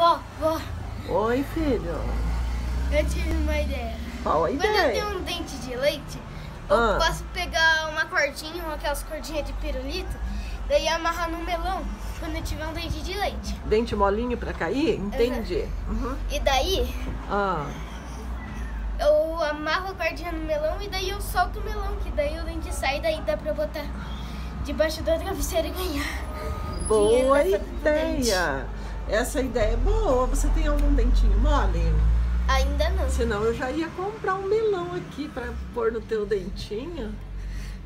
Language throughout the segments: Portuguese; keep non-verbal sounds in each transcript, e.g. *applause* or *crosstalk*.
Vó, vó, Oi, filho. eu tive uma ideia. Qual a Quando eu ideia? tenho um dente de leite, eu Ah. posso pegar uma cordinha, aquelas cordinhas de pirulito, daí amarrar no melão quando eu tiver um dente de leite. Dente molinho pra cair? Entendi. Uhum. E daí Ah, eu amarro a cordinha no melão e daí eu solto o melão, que daí o dente sai, daí dá pra botar debaixo da travesseira e ganhar. boa ideia. Essa ideia é boa. Você tem algum dentinho mole? Ainda não. Senão eu já ia comprar um melão aqui pra pôr no teu dentinho.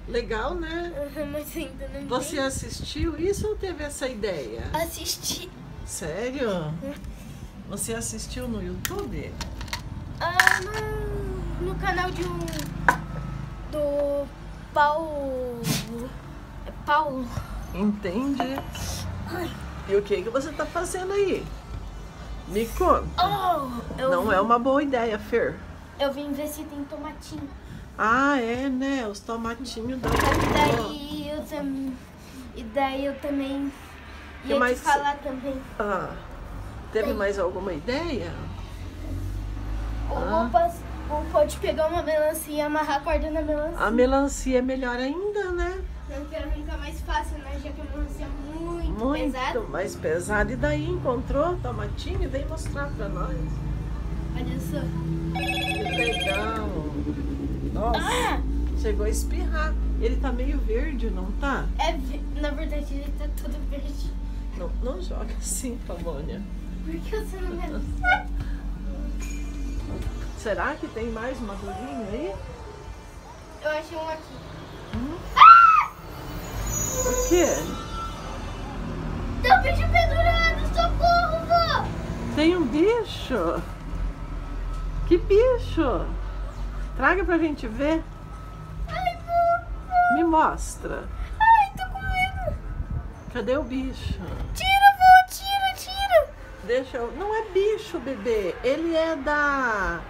Legal, né? Mas ainda não Você tenho. assistiu isso ou teve essa ideia? assisti. Sério? Você assistiu no YouTube? Ah, no, no canal de um. Do Paulo. É Paulo. Entende? E o que, que você tá fazendo aí? Me conta. Oh! Não é uma boa ideia, Fer. eu vim ver se tem tomatinho. Ah, é, né? Os tomatinhos da E daí eu também. E daí eu também. Ia mais te falar também. Ah, teve mais alguma ideia? Ou, Ah. pas- ou pode pegar uma melancia e amarrar a corda na melancia. A melancia é melhor ainda, né? Não quero ficar mais fácil, né? Já que a melancia é muito, Muito pesada. mais pesado. E daí encontrou tomatinho e veio mostrar pra nós. Olha só. Que legal. Nossa, Ah! chegou a espirrar. Ele tá meio verde, não tá? É, na verdade ele tá todo verde. Não, não joga assim, Palônia. Por que você não quer? *laughs* Será que tem mais madurinho aí? Eu achei um aqui. O bicho? Que bicho? Traga pra gente ver. Ai, vó! Me mostra. Ai, tô com medo! Cadê o bicho? Tira, vó! Tira, tira! Deixa eu. Não é bicho, bebê. Ele é da.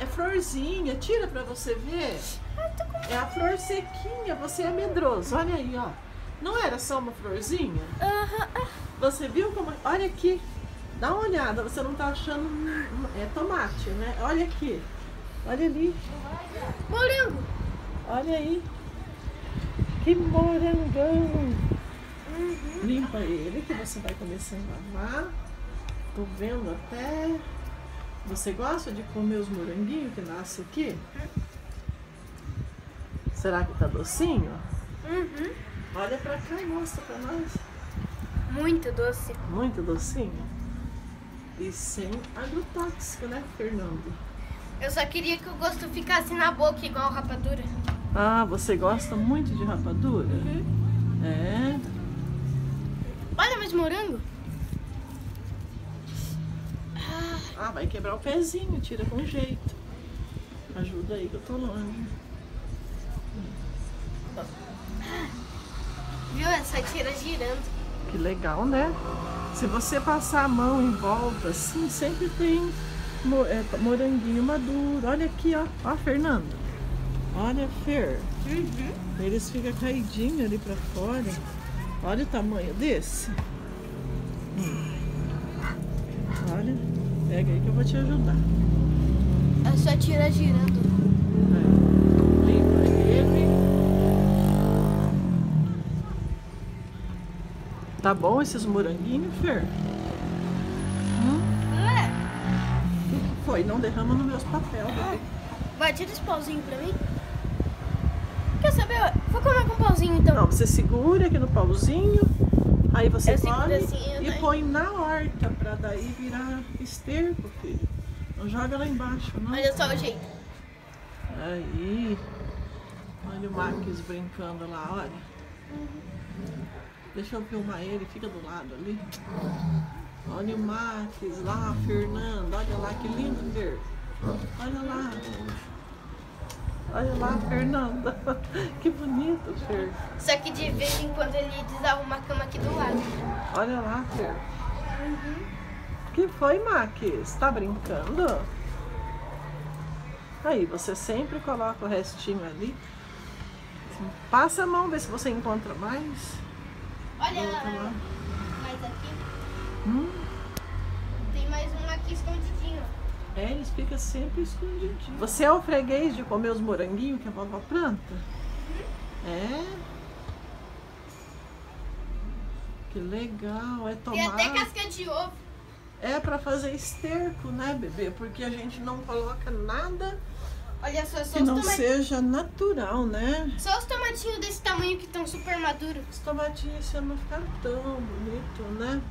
É florzinha. Tira pra você ver. Ai, tô com medo! É a flor sequinha. Você é medroso. Olha aí, ó. Não era só uma florzinha? Aham, ah. Você viu como. Olha aqui. Dá uma olhada. Você não tá achando. É tomate, né? Olha aqui. Olha ali. Morango! Olha aí. Que morangão. Limpa ele que você vai começar a lavar. Tô vendo até. Você gosta de comer os moranguinhos que nascem aqui? Será que tá docinho? Uhum. Olha pra cá e mostra pra nós. Muito doce. Muito docinho. E sem agrotóxico, né, Fernando? Eu só queria que o gosto ficasse na boca igual rapadura. Ah, você gosta muito de rapadura? É. Olha mais morango. Ah, vai quebrar o pezinho, tira com jeito. Ajuda aí que eu tô longe. Viu? Essa tira girando. Que legal, né? Se você passar a mão em volta, assim, sempre tem é, moranguinho maduro. Olha aqui, ó. Ó, Fernando. Olha, Fer. Uhum. Eles ficam caidinhos ali pra fora. Olha o tamanho desse. Olha, pega aí que eu vou te ajudar. É só tira girando. Aí, Limpa ele. Tá bom esses moranguinhos, Fer? Hum? É. O que foi? Não derrama nos meus papéis, bebê. Vai, tira esse pauzinho pra mim. Quer saber? Vou comer com pauzinho então. Não, você segura aqui no pauzinho, aí você Eu come assim, e daí- põe na horta pra daí virar esterco, filho. Não joga lá embaixo, não. Olha só o jeito. Aí. Olha o Marques brincando lá, olha. Deixa eu filmar ele, fica do lado ali. Olha o Marques lá, Fernando. Olha lá que lindo, Fer. Olha lá. Olha lá, Fernanda. *laughs* Que bonito, Fer. Só que de vez em quando ele desarruma a cama aqui do lado. Olha lá, Fer. que foi, Marques? Tá brincando? Aí, você sempre coloca o restinho ali. Passa a mão, vê se você encontra mais. Olha, lá. mais aqui Hum, tem fica sempre escondidinho. Você é o freguês de comer os moranguinhos que a vovó planta? É? Que legal, é Tem até tomar. casca de ovo. É pra fazer esterco, né, bebê? Porque a gente não coloca nada Olha só, só que os, não toma... seja natural, né? só os tomatinhos desse tamanho que estão super maduros. Os tomatinhos esse ano não ficaram tão bonito, né?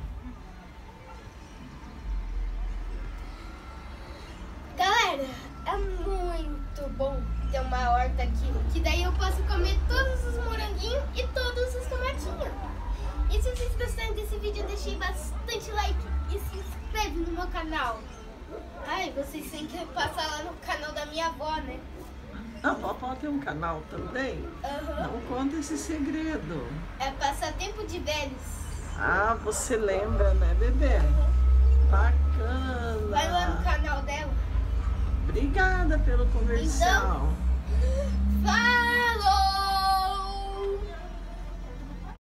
Galera, é muito bom ter uma horta aqui. Que daí eu posso comer todos os moranguinhos e todos os tomatinhos. E se vocês gostaram desse vídeo, deixei bastante like e se inscreve no meu canal. Ai, vocês têm que passar lá no canal minha avó, né? A vovó tem um canal também. Aham. Não conta esse segredo. É Passatempo de Velhos. Ah, você lembra, né, bebê? Bacana. Vai lá no canal dela. Obrigada pelo comercial. Vai!